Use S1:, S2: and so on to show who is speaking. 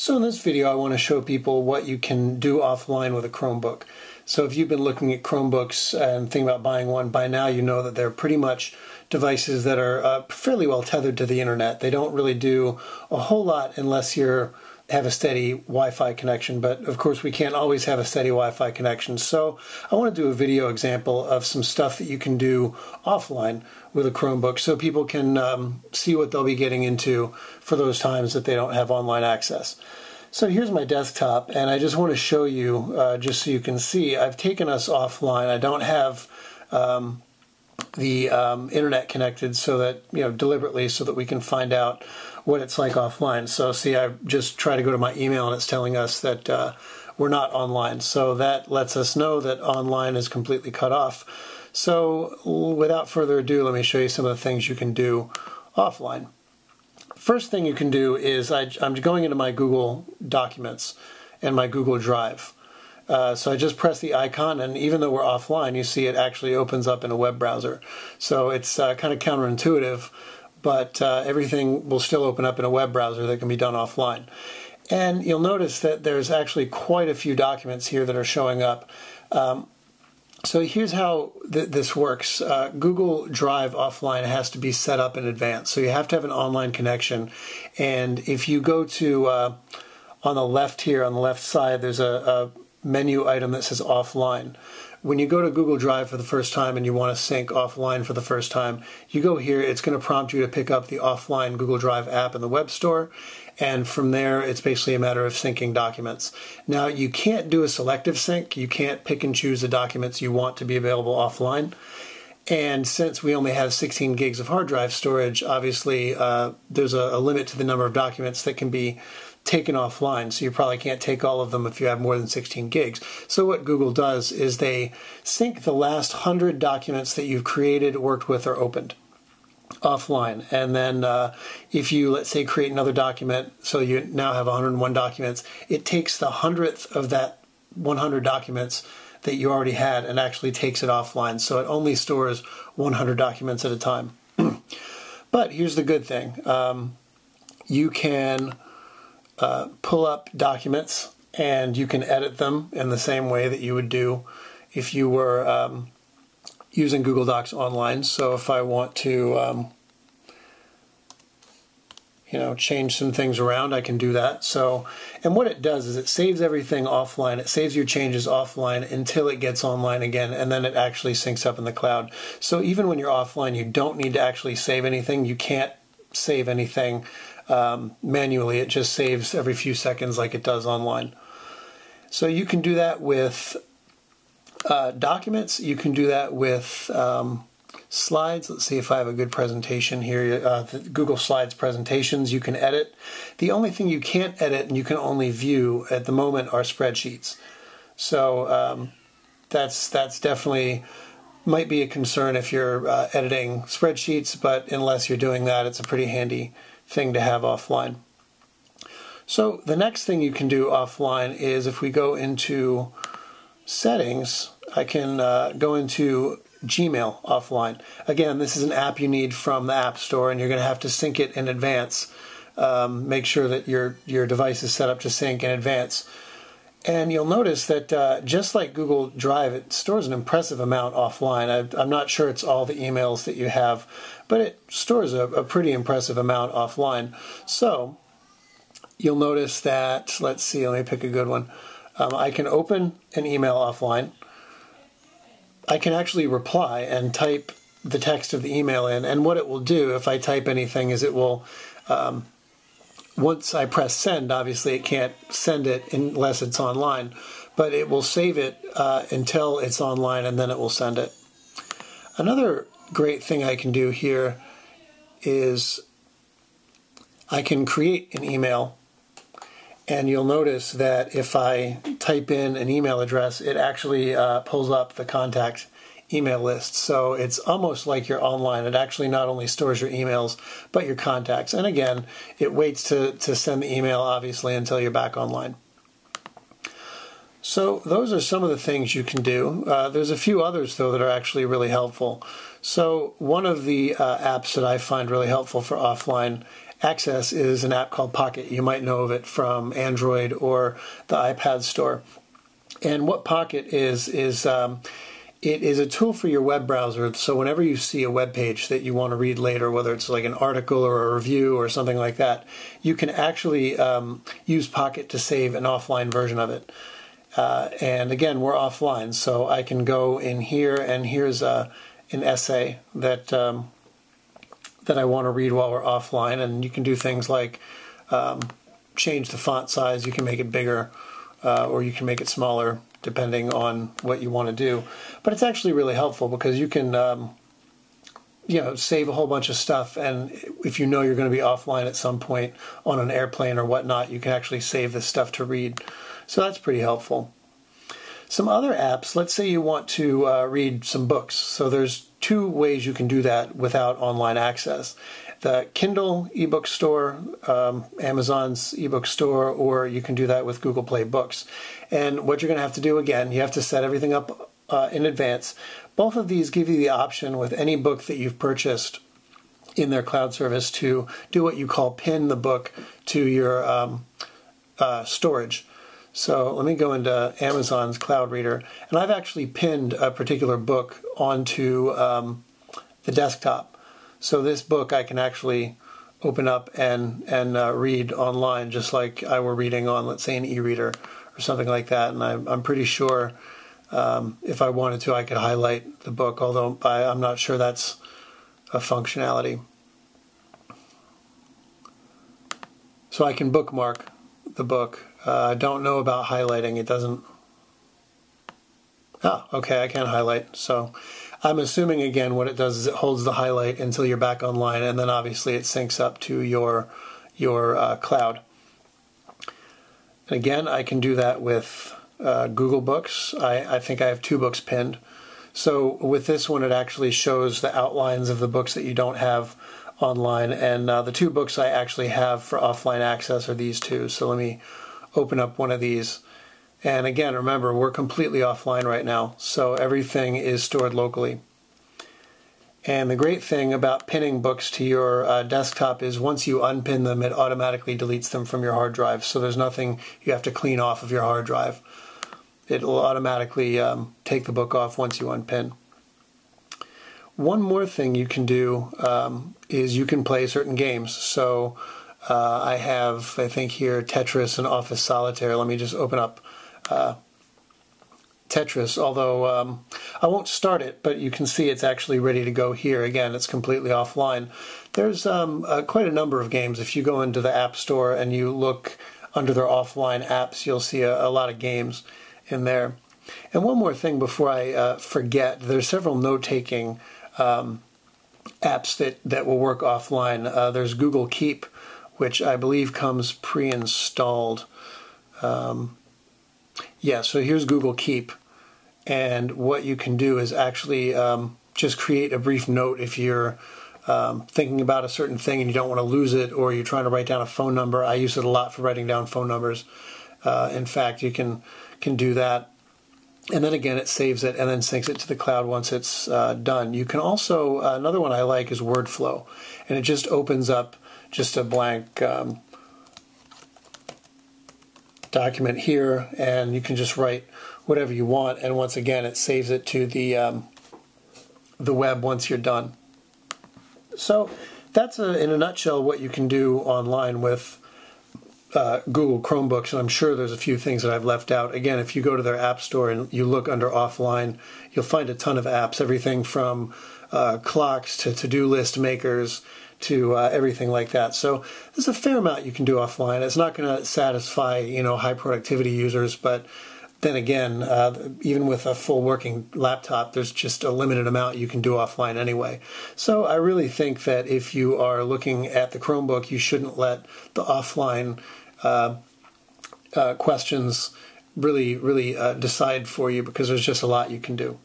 S1: So in this video I want to show people what you can do offline with a Chromebook. So if you've been looking at Chromebooks and thinking about buying one, by now you know that they're pretty much devices that are uh, fairly well tethered to the internet. They don't really do a whole lot unless you're have a steady Wi-Fi connection, but of course we can't always have a steady Wi-Fi connection. So I want to do a video example of some stuff that you can do offline with a Chromebook so people can um, see what they'll be getting into for those times that they don't have online access. So here's my desktop and I just want to show you, uh, just so you can see, I've taken us offline. I don't have um, the um, internet connected so that, you know, deliberately so that we can find out what it's like offline. So see, I just try to go to my email and it's telling us that uh, we're not online. So that lets us know that online is completely cut off. So without further ado, let me show you some of the things you can do offline. First thing you can do is I, am going into my Google Documents and my Google Drive. Uh, so I just press the icon, and even though we're offline, you see it actually opens up in a web browser. So it's uh, kind of counterintuitive, but uh, everything will still open up in a web browser that can be done offline. And you'll notice that there's actually quite a few documents here that are showing up. Um, so here's how th this works. Uh, Google Drive offline has to be set up in advance. So you have to have an online connection. And if you go to, uh, on the left here, on the left side, there's a, a menu item that says offline. When you go to Google Drive for the first time and you want to sync offline for the first time, you go here, it's going to prompt you to pick up the offline Google Drive app in the web store. And from there, it's basically a matter of syncing documents. Now, you can't do a selective sync. You can't pick and choose the documents you want to be available offline. And since we only have 16 gigs of hard drive storage, obviously uh, there's a, a limit to the number of documents that can be taken offline, so you probably can't take all of them if you have more than 16 gigs. So what Google does is they sync the last 100 documents that you've created, worked with, or opened offline. And then uh, if you, let's say, create another document, so you now have 101 documents, it takes the hundredth of that 100 documents that you already had and actually takes it offline. So it only stores 100 documents at a time. but here's the good thing. Um, you can uh, pull up documents and you can edit them in the same way that you would do if you were um, using Google Docs online. So if I want to, um, you know, change some things around, I can do that. So, and what it does is it saves everything offline. It saves your changes offline until it gets online again, and then it actually syncs up in the cloud. So even when you're offline, you don't need to actually save anything. You can't save anything um, manually. It just saves every few seconds like it does online. So you can do that with uh, documents. You can do that with um, slides. Let's see if I have a good presentation here. Uh, Google Slides presentations you can edit. The only thing you can't edit and you can only view at the moment are spreadsheets. So um, that's that's definitely might be a concern if you're uh, editing spreadsheets, but unless you're doing that, it's a pretty handy thing to have offline. So the next thing you can do offline is if we go into settings, I can uh, go into Gmail offline. Again, this is an app you need from the App Store, and you're going to have to sync it in advance. Um, make sure that your your device is set up to sync in advance. And you'll notice that uh, just like Google Drive, it stores an impressive amount offline. I, am not sure it's all the emails that you have, but it stores a, a pretty impressive amount offline. So you'll notice that, let's see, let me pick a good one. Um, I can open an email offline. I can actually reply and type the text of the email in. And what it will do if I type anything is it will um, once I press send, obviously it can't send it unless it's online, but it will save it uh, until it's online and then it will send it. Another great thing I can do here is I can create an email and you'll notice that if I type in an email address, it actually uh, pulls up the contact email list. So it's almost like you're online. It actually not only stores your emails, but your contacts. And again, it waits to, to send the email, obviously, until you're back online. So those are some of the things you can do. Uh, there's a few others, though, that are actually really helpful. So one of the uh, apps that I find really helpful for offline access is an app called Pocket. You might know of it from Android or the iPad store. And what Pocket is is um, it is a tool for your web browser. So whenever you see a web page that you want to read later, whether it's like an article or a review or something like that, you can actually um, use Pocket to save an offline version of it. Uh, and again, we're offline, so I can go in here, and here's a, an essay that um, that I want to read while we're offline, and you can do things like um, change the font size. You can make it bigger, uh, or you can make it smaller depending on what you want to do. But it's actually really helpful because you can, um, you know, save a whole bunch of stuff. And if you know you're going to be offline at some point on an airplane or whatnot, you can actually save this stuff to read. So that's pretty helpful. Some other apps, let's say you want to uh, read some books. So there's two ways you can do that without online access the Kindle ebook store, um, Amazon's ebook store, or you can do that with Google Play Books. And what you're going to have to do again, you have to set everything up uh, in advance. Both of these give you the option with any book that you've purchased in their cloud service to do what you call pin the book to your um, uh, storage. So let me go into Amazon's cloud reader, and I've actually pinned a particular book onto um, the desktop. So this book I can actually open up and and uh, read online, just like I were reading on, let's say, an e-reader or something like that. And I'm I'm pretty sure um, if I wanted to, I could highlight the book, although I, I'm not sure that's a functionality. So I can bookmark the book. Uh, I don't know about highlighting. It doesn't. Oh, okay, I can't highlight. So I'm assuming again what it does is it holds the highlight until you're back online, and then obviously it syncs up to your your uh, cloud. And again, I can do that with uh, Google Books. I, I think I have two books pinned. So with this one, it actually shows the outlines of the books that you don't have online, and uh, the two books I actually have for offline access are these two. So let me open up one of these. And again, remember, we're completely offline right now, so everything is stored locally. And the great thing about pinning books to your uh, desktop is once you unpin them, it automatically deletes them from your hard drive. So there's nothing you have to clean off of your hard drive. It'll automatically um, take the book off once you unpin. One more thing you can do um, is you can play certain games. So uh, I have, I think here, Tetris and Office Solitaire. Let me just open up uh, Tetris, although um, I won't start it, but you can see it's actually ready to go here. Again, it's completely offline. There's um, uh, quite a number of games. If you go into the App Store and you look under their offline apps, you'll see a, a lot of games in there. And one more thing before I uh, forget, there's several note-taking um, apps that, that will work offline. Uh, there's Google Keep, which I believe comes pre-installed. Um, yeah, so here's Google Keep. And what you can do is actually um, just create a brief note if you're um, thinking about a certain thing and you don't want to lose it or you're trying to write down a phone number. I use it a lot for writing down phone numbers. Uh, in fact, you can, can do that. And then again, it saves it and then syncs it to the cloud once it's uh, done. You can also, uh, another one I like is Wordflow. And it just opens up just a blank um, document here and you can just write whatever you want and once again it saves it to the um, the web once you're done. So that's a, in a nutshell what you can do online with uh, Google Chromebooks, and I'm sure there's a few things that I've left out. Again, if you go to their app store and you look under offline, you'll find a ton of apps, everything from uh, clocks to to-do list makers to uh, everything like that. So there's a fair amount you can do offline. It's not going to satisfy you know high productivity users, but then again, uh, even with a full working laptop, there's just a limited amount you can do offline anyway. So I really think that if you are looking at the Chromebook, you shouldn't let the offline uh, uh, questions really, really uh, decide for you because there's just a lot you can do.